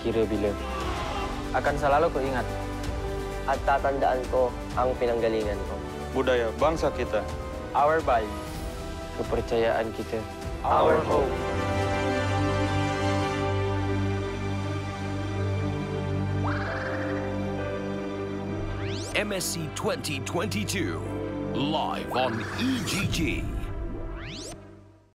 kira bila. Akan selalu ku ingat. At tatandaan ko ang pinanggalingan ko. Budaya bangsa kita. Our body. Kepercayaan kita. Our home. MSC 2022, live on EGG.